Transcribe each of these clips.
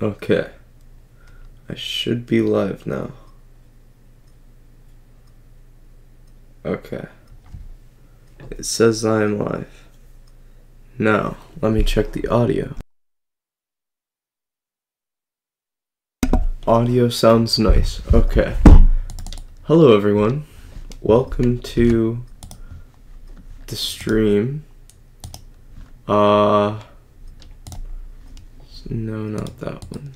Okay. I should be live now. Okay. It says I am live. Now, let me check the audio. Audio sounds nice. Okay. Hello, everyone. Welcome to the stream. Uh no, not that one.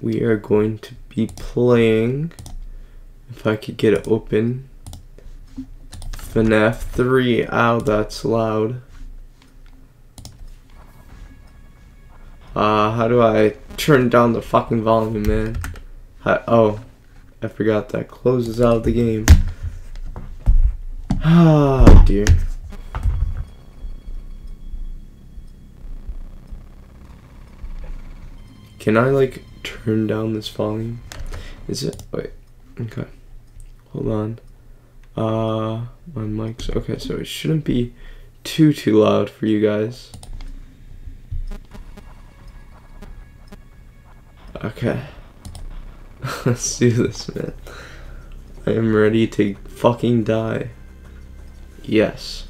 We are going to be playing, if I could get it open, FNAF 3. Ow, that's loud. Uh, how do I turn down the fucking volume, man? Oh, I forgot that closes out the game. Ah, oh, dear. Can I like turn down this volume? Is it wait? Okay, hold on. Uh, my mic's okay, so it shouldn't be too too loud for you guys. Okay, let's do this, man. I am ready to fucking die. Yes.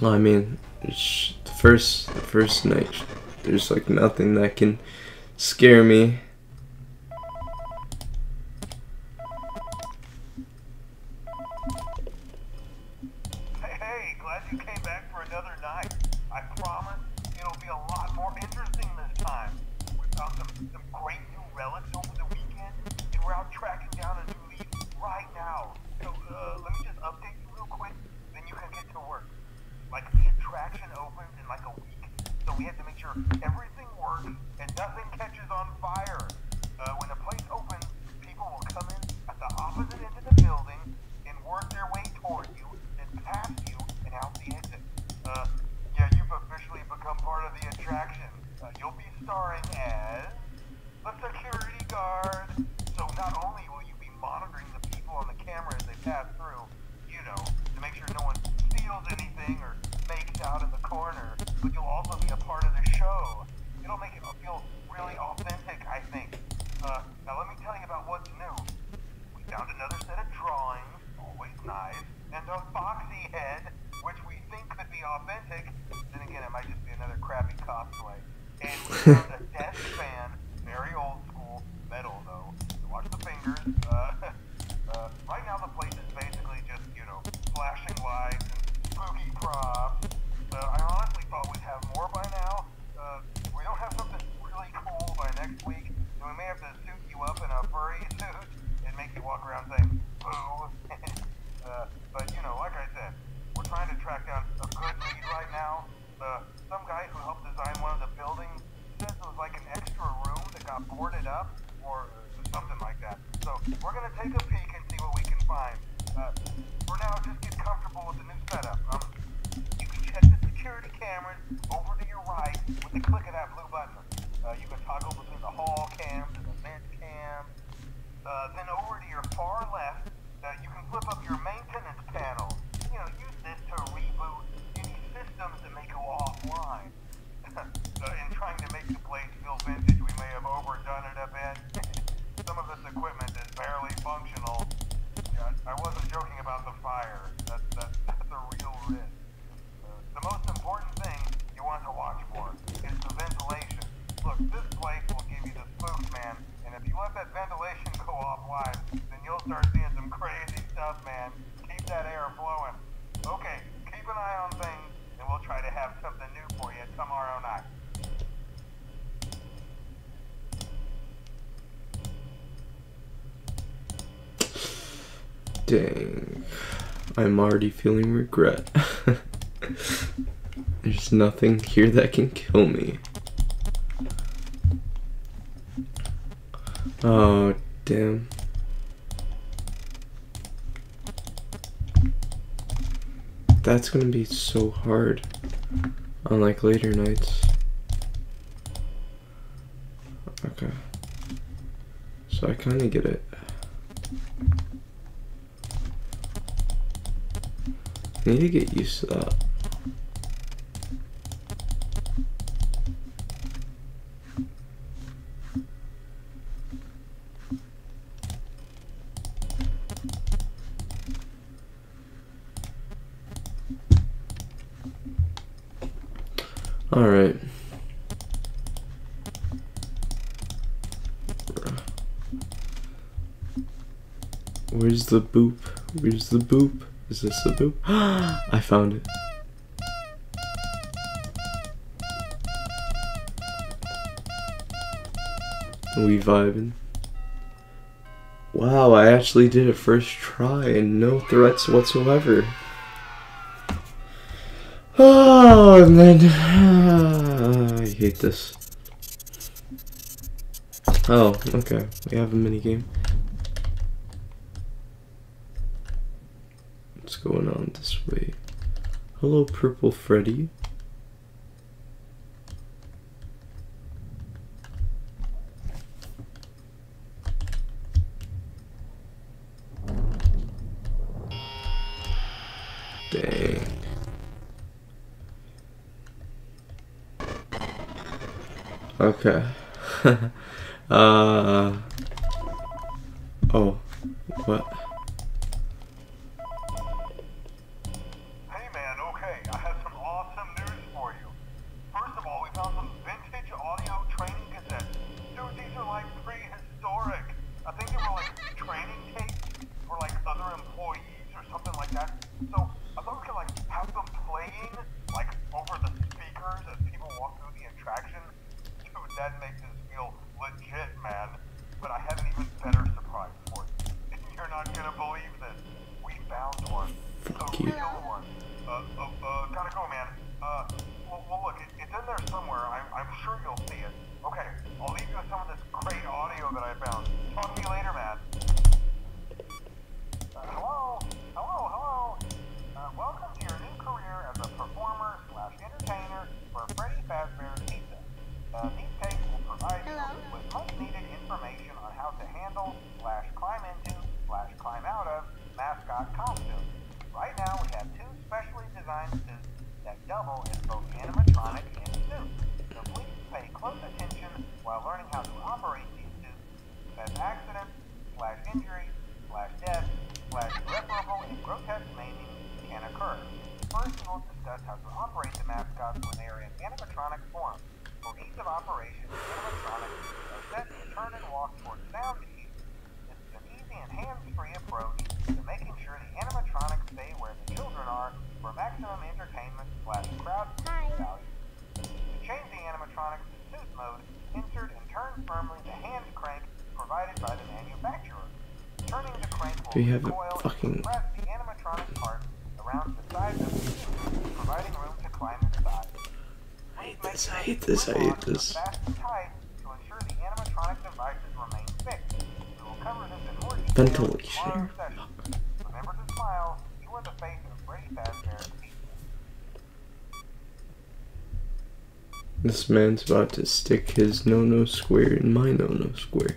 I mean, first first night there's like nothing that can scare me hey, hey, glad you came back for another night. I promise it'll be a lot more interesting this time. We found some, some great new relics like a week. So we had to make sure everything worked and nothing cosplay. And we found Dang. I'm already feeling regret. There's nothing here that can kill me. Oh, damn. That's gonna be so hard Unlike later nights. Okay. So I kinda get it. Need to get used to that. All right. Where's the boop? Where's the boop? Is this the boo? I found it. We vibing. Wow, I actually did it first try and no threats whatsoever. Oh, and then... Uh, I hate this. Oh, okay. We have a mini game. going on this way. Hello, Purple Freddy. Dang. Okay. uh required We have a fucking I hate this, I hate this, I hate this. Ventilation. This man's about to stick his no-no square in my no-no square.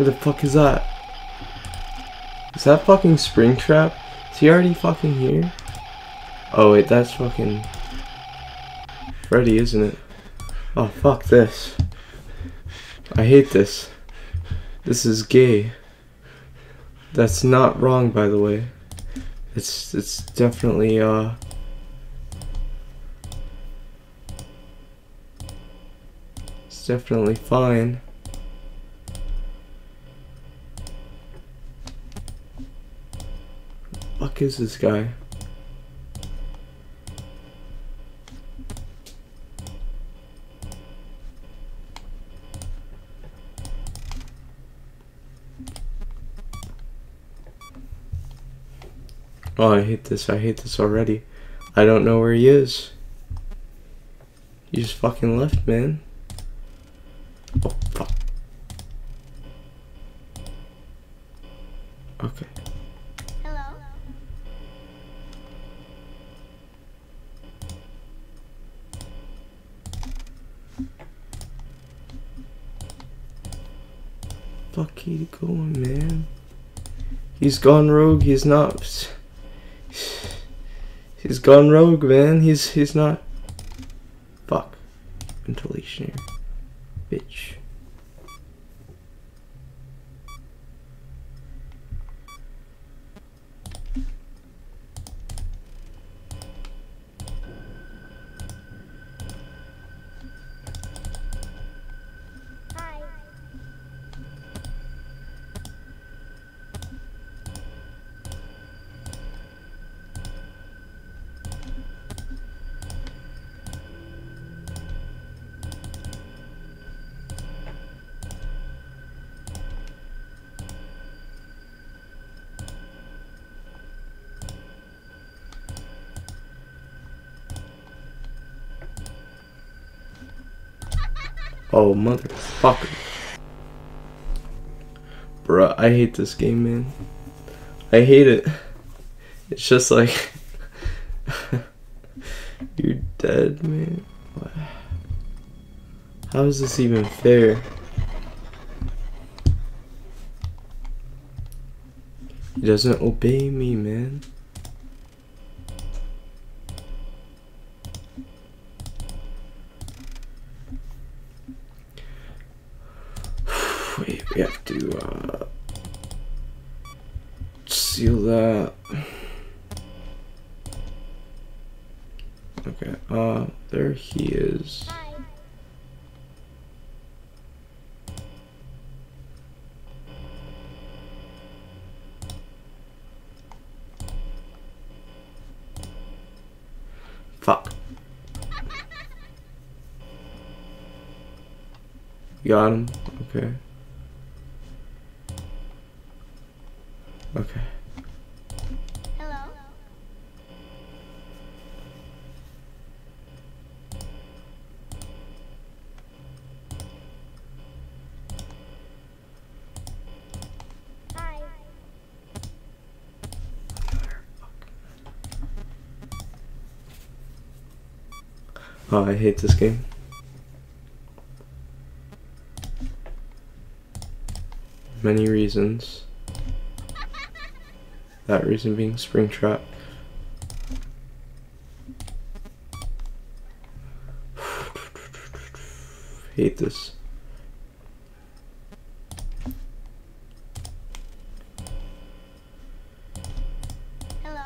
What the fuck is that? Is that fucking Springtrap? Is he already fucking here? Oh wait, that's fucking... Freddy, isn't it? Oh, fuck this. I hate this. This is gay. That's not wrong, by the way. It's, it's definitely, uh... It's definitely fine. is this guy? Oh, I hate this. I hate this already. I don't know where he is. He just fucking left, man. He's gone rogue. He's not. He's gone rogue, man. He's he's not. Fuck. Ventilation here. Bitch. Oh, motherfucker. Bruh, I hate this game, man. I hate it. It's just like. You're dead, man. How is this even fair? He doesn't obey me, man. Wait, we have uh, seal that. Okay, uh, there he is. Hi. Fuck. Got him. Okay. Okay. Hello. Hi. Oh, I hate this game. Many reasons. That reason being Springtrap. Hate this. Hello.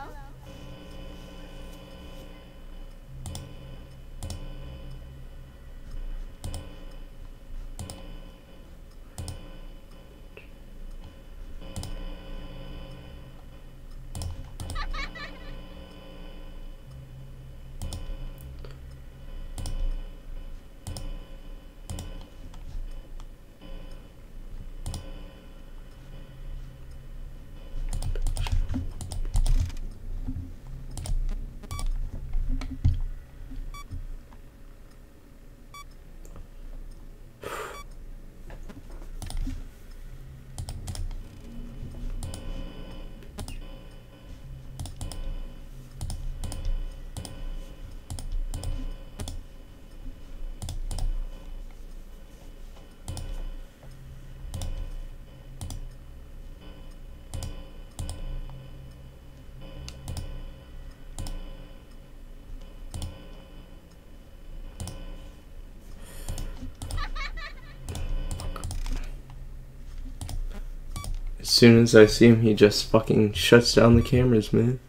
As soon as I see him, he just fucking shuts down the cameras, man.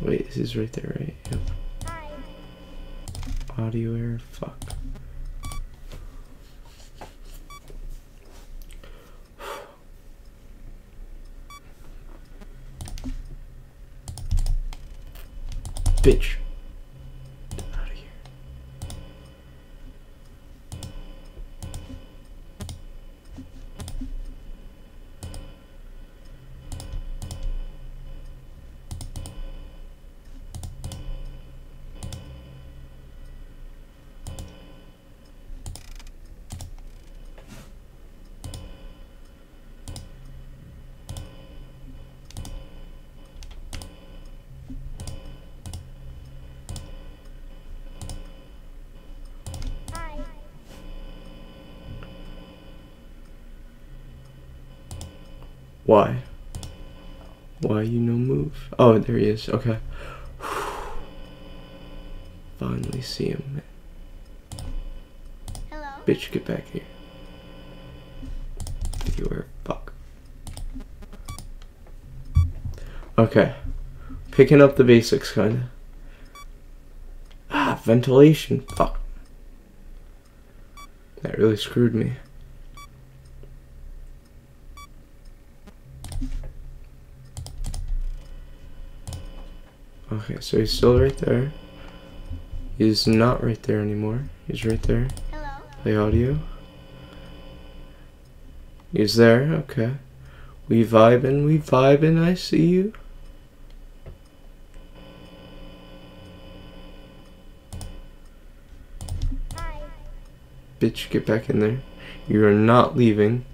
Wait, this is right there, right? Yep. Hi. Audio error, fuck. Why? Why you no move? Oh, there he is. Okay. Finally see him. Hello? Bitch, get back here. You are fuck. Okay. Picking up the basics, kinda. Ah, ventilation. Fuck. That really screwed me. Okay, so he's still right there. He's not right there anymore. He's right there. Hello? Play audio. He's there, okay. We vibing, we vibing, I see you. Hi. Bitch, get back in there. You are not leaving.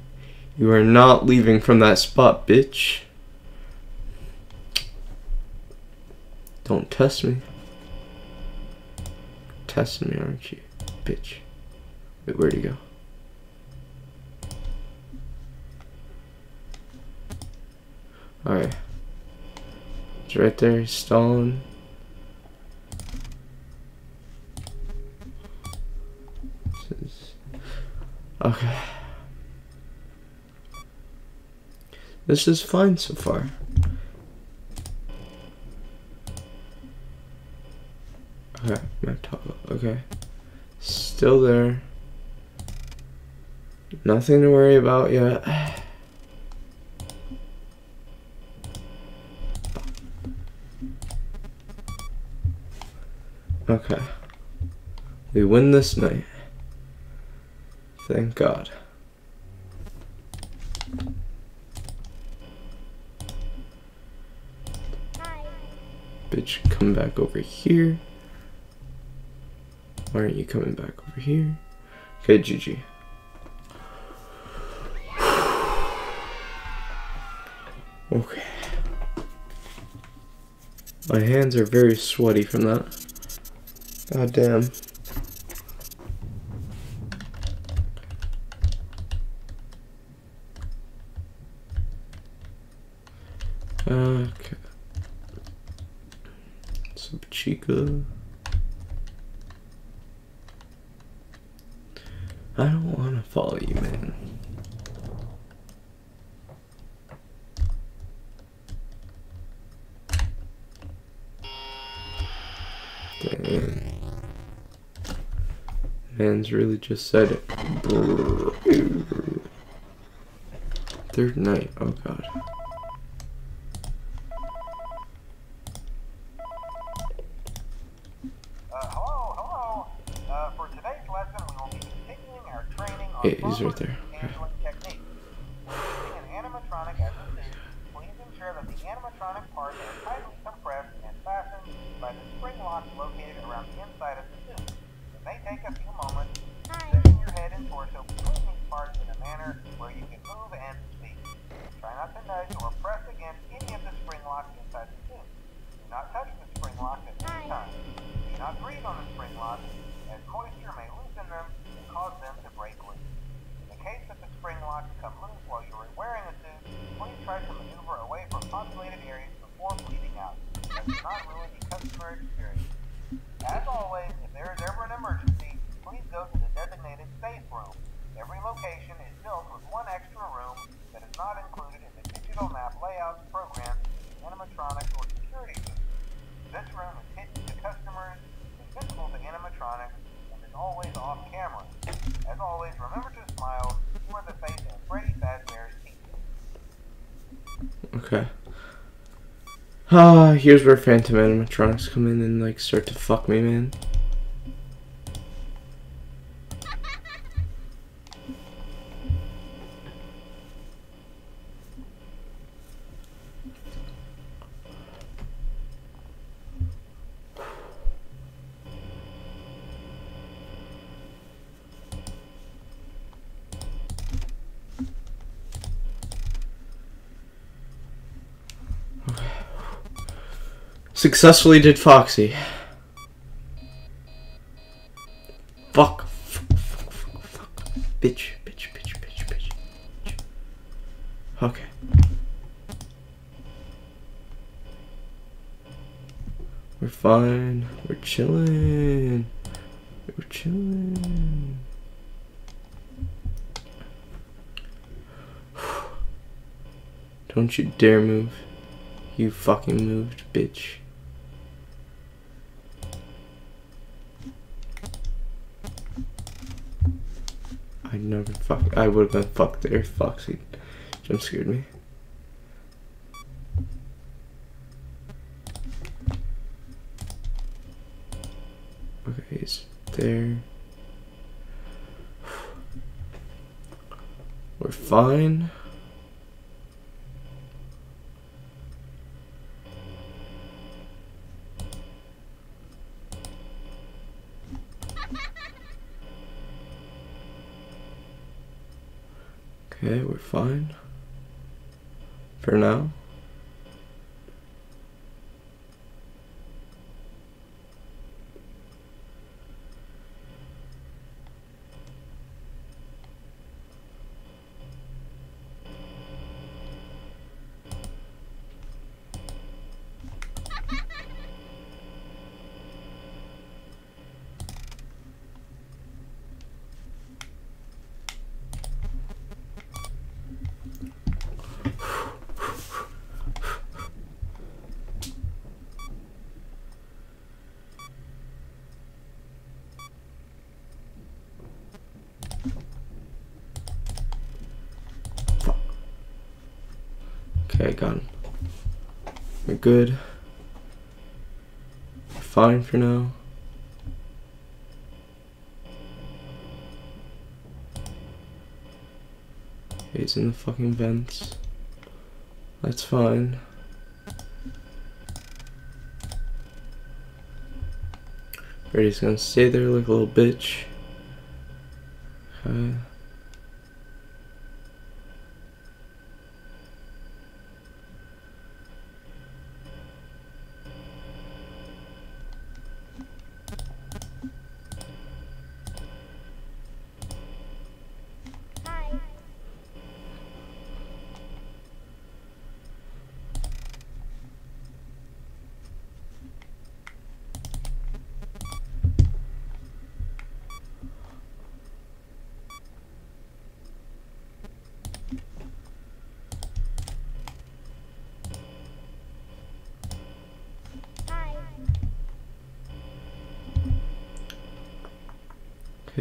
You are not leaving from that spot, bitch. Don't test me. Testing me, aren't you? Bitch. Wait, where'd he go? Alright. It's right there, stalling. Okay. This is fine so far. Okay, map toggle. Okay. Still there. Nothing to worry about yet. Okay. We win this night. Thank God. Hi. Bitch, come back over here. Why aren't you coming back over here? Okay, GG. Okay. My hands are very sweaty from that. God damn. Okay. Some chica. I don't want to follow you, man. Damn. Man's really just said it. Third night. Oh god. At any time. Do not breathe on the spring locks, as moisture may loosen them and cause them to break loose. Case that the spring locks come loose while you are wearing a suit, please try to maneuver away from populated areas before bleeding out. That does not ruin the customer experience. As always, if there is ever an emergency, please go to the designated safe room. Every location is built with one extra room that is not included in the digital map layouts, programs, animatronics, or security systems. This room is hidden to customers, invisible to animatronics, and is always off camera. As always, remember to smile. You are the face of Freddy Fazbear's team. Okay. Ah, here's where Phantom animatronics come in and like start to fuck me, man. Successfully did Foxy. Fuck. fuck, fuck, fuck bitch, bitch, bitch, bitch, bitch. Okay. We're fine. We're chilling. We're chilling. Don't you dare move. You fucking moved, bitch. I never fuck. I would have been fucked there. Foxy jump scared me. Okay, he's there. We're fine. Okay, we're fine. For now. Okay, him. We're good. We're fine for now. He's in the fucking vents. That's fine. Freddy's gonna stay there like a little bitch. Okay. Hi. Hi.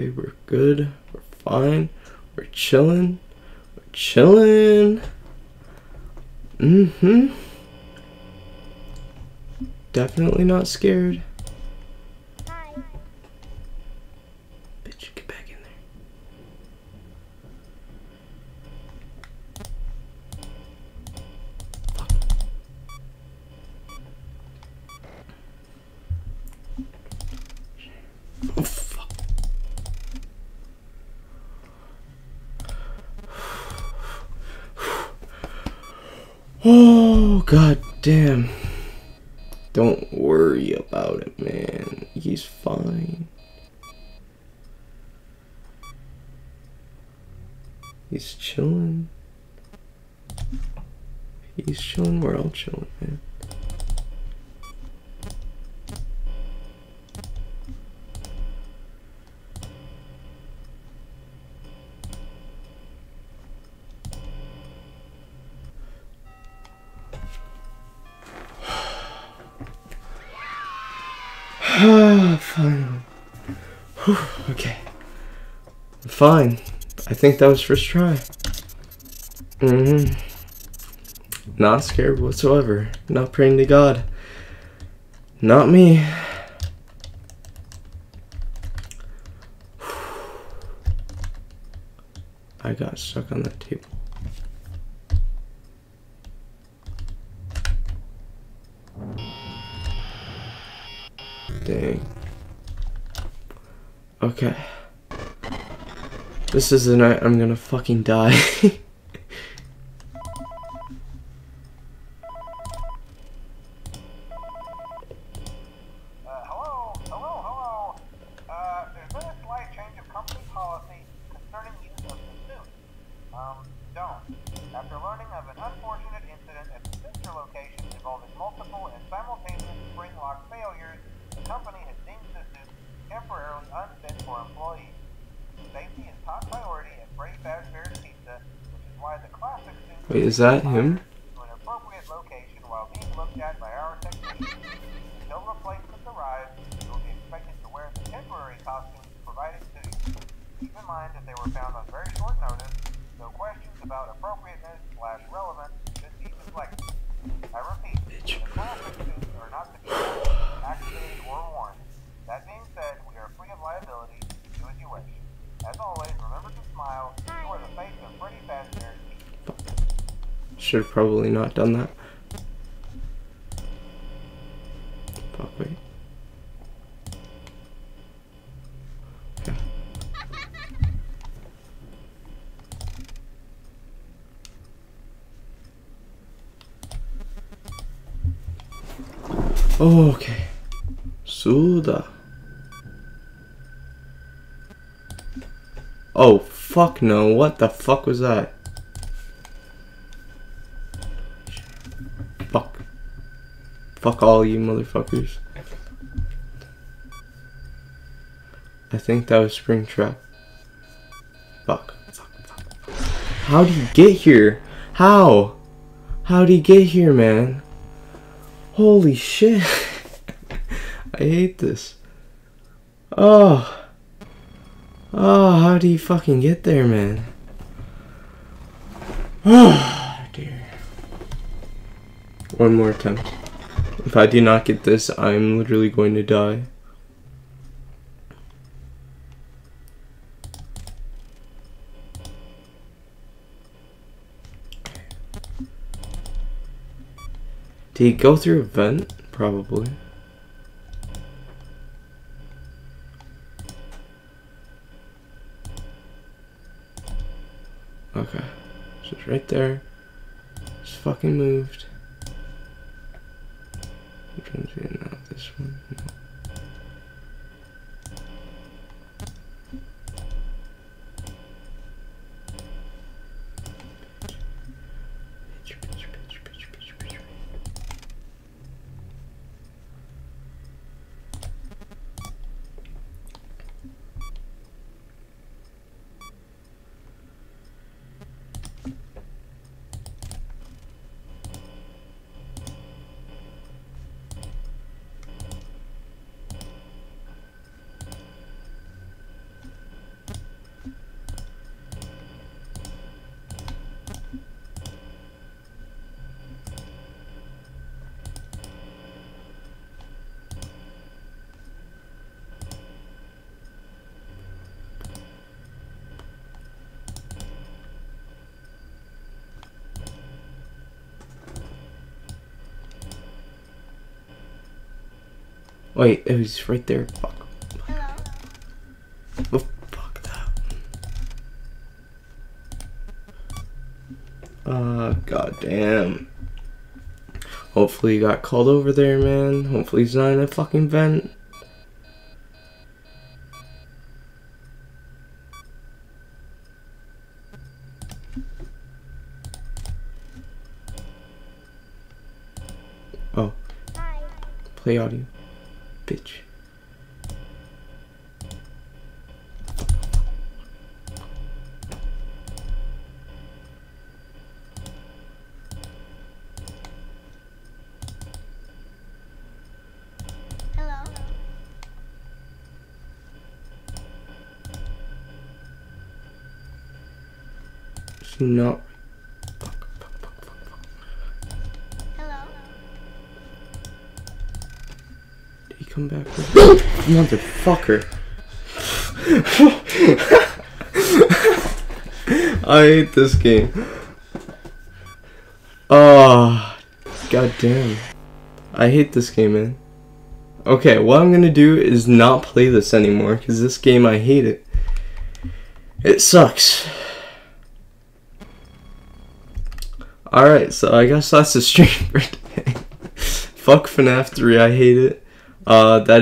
Okay, we're good. We're fine. We're chilling. We're chilling. Mm-hmm. Definitely not scared. Hi. Bitch, get back in there. Oh, fuck. Oh, god damn. Don't worry about it, man. He's fine. He's chilling. He's chilling. We're all chilling, man. Fine. I think that was first try. Mm-hmm. Not scared whatsoever. Not praying to God. Not me. I got stuck on that table. Dang. Okay. This is the night I'm gonna fucking die. Uh, hello, hello, hello. Uh, there's been a slight change of company policy concerning use of the suit. Um, don't. After learning of an unfortunate incident at the sister location involving multiple and simultaneous spring lock failures, the company has deemed systems temporarily unfit for employees. Safety is top priority at Freddy Fazbear's Pizza, which is why the classic Wait, is that him? to an appropriate location while being looked at by our technicians. Until replacements arrive, you will be expected to wear the temporary costumes provided to you. Keep in mind that they were found on very short notice, so questions about appropriateness slash relevance should be deflected. I repeat, the classic suits are not to be activated, or worn. That being said, we are free of liability. Do as you wish. As always, remember to smile. You are the face of Freddy Should have probably not done that. Fuck, wait. Oh, okay. Okay. そ Oh, fuck no. What the fuck was that? Fuck. Fuck all you motherfuckers. I think that was Springtrap. Fuck. Fuck, fuck, fuck. How'd he get here? How? How'd he get here, man? Holy shit. I hate this. Oh. Oh, how do you fucking get there, man? Oh, dear. One more attempt. If I do not get this, I'm literally going to die. Did he go through a vent? Probably. Okay. So it's right there. Just fucking moved. Which one's in now? This one? No. Bitch, bitch, bitch, bitch, bitch, bitch. Wait, it was right there. Fuck. Hello. Oh, fuck that. Uh, goddamn. Hopefully he got called over there, man. Hopefully he's not in a fucking vent. Oh, play audio. Bitch. Hello. Is he not? Fuck, fuck, fuck, fuck, fuck. Hello. Did he come back? Motherfucker. I hate this game. Ah. Oh, god damn. I hate this game, man. Okay, what I'm gonna do is not play this anymore, because this game, I hate it. It sucks. Alright, so I guess that's the stream for today. Fuck FNAF 3, I hate it. Uh, that is